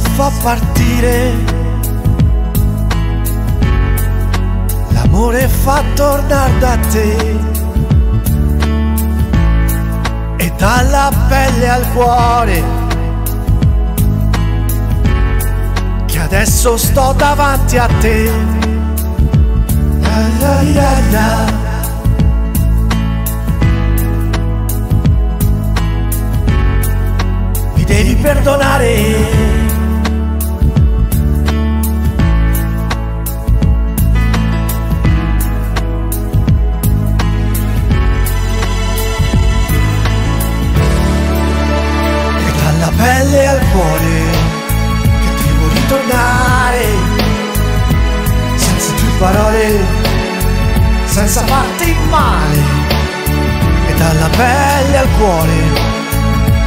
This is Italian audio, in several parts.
fa partire. L'amore fa tornare da te. E dalla pelle al cuore. Che adesso sto davanti a te. La la la la. Devi perdonare. Cuore che devo ritornare senza più parole, senza farti male. E dalla pelle al cuore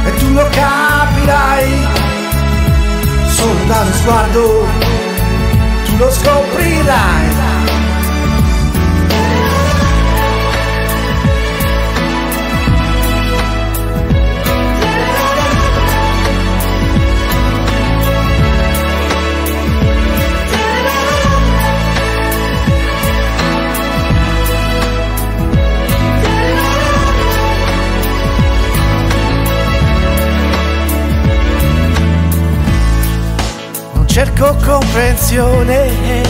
e tu lo capirai solo da uno sguardo tu lo scoprirai cerco comprensione.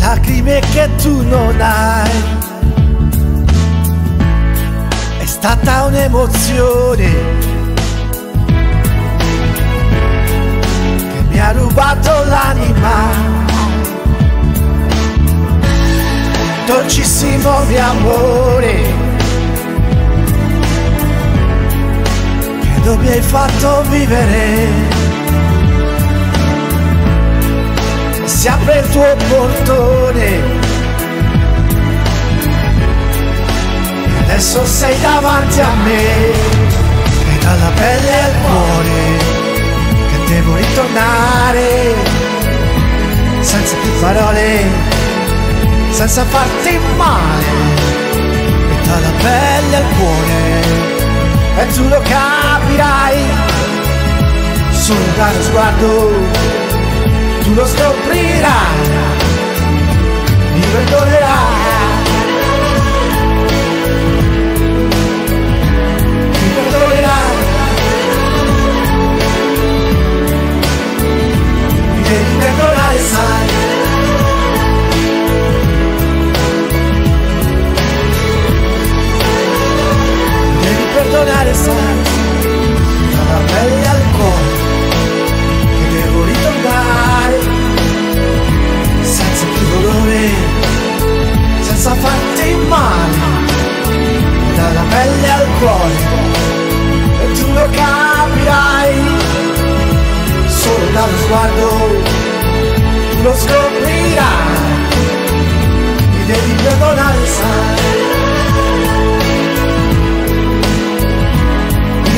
Lacrime che tu non hai. È stata un'emozione che mi ha rubato l'anima. Dolcissimo mio amore tu mi hai fatto vivere. Si apre il tuo portone. Adesso sei davanti a me. E dalla pelle al cuore che devo ritornare. Senza più parole senza farti male. E dalla pelle al cuore e tu lo capirai uno sguardo. Tu lo scoprirai senza farti male dalla pelle al cuore e tu lo capirai. Solo dallo sguardo tu lo scoprirai e devi perdonare sai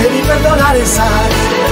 devi perdonare sai.